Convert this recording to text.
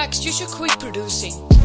Max, you should quit producing.